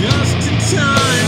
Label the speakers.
Speaker 1: just in time.